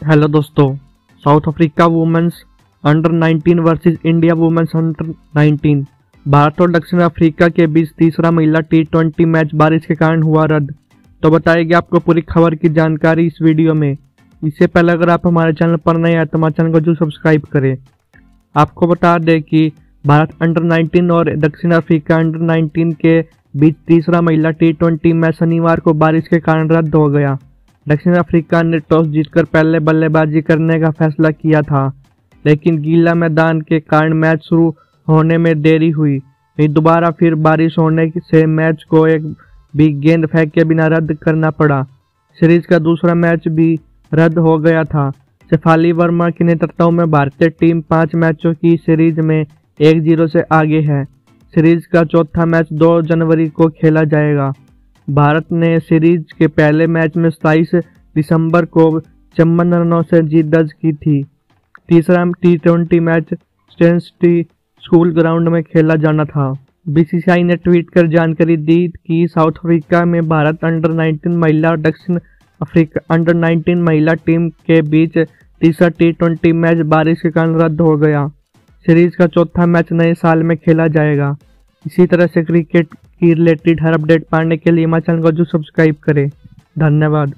Hello दोस्तों, South Africa women's under 19 versus India women's under 19 Bharat और दक्षिण Africa के बीच तीसरा महिला टी ट्वेंटी मैच बारिश के कारण हुआ रद्द। तो बताएगी आपको पूरी खबर की जानकारी इस वीडियो में। इससे पहले अगर आप हमारे चैनल पर नए आए तो हमारे चैनल को जो सब्सक्राइब करें। आपको बता दें कि भारत अंडर 19 और दक्षिण अफ्रीका अंडर 19 के बीच तीसरा महिला टी मैच शनिवार को बारिश के कारण रद्द हो गया। दक्षिण अफ्रीका ने टॉस जीतकर पहले बल्लेबाजी करने का फैसला किया था, लेकिन गीला मैदान के कारण मैच शुरू होने में देरी हुई। वहीं दोबारा फिर बारिश होने से मैच को एक भी गेंद फेंक के बिना रद्द करना पड़ा। सीरीज़ का दूसरा मैच भी रद्द हो गया था। शेफाली वर्मा के नेतृत्व में भारतीय टीम पाँच मैचों की सीरीज़ में एक ज़ीरो से आगे है। सीरीज़ का चौथा मैच 2 जनवरी को खेला जाएगा। भारत ने सीरीज़ के पहले मैच में सताईस दिसंबर को चौवन रनों से जीत दर्ज की थी। तीसरा टी ट्वेंटी मैच स्टेंसटी स्कूल ग्राउंड में खेला जाना था। बीसीसीआई ने ट्वीट कर जानकारी दी कि साउथ अफ्रीका में भारत अंडर 19 महिला और दक्षिण अफ्रीका अंडर 19 महिला टीम के बीच तीसरा टी ट्वेंटी मैच बारिश के कारण रद्द हो गया। सीरीज़ का चौथा मैच नए साल में खेला जाएगा। इसी तरह से क्रिकेट की रिलेटेड हर अपडेट पाने के लिए हमारे चैनल को जो सब्सक्राइब करें। धन्यवाद।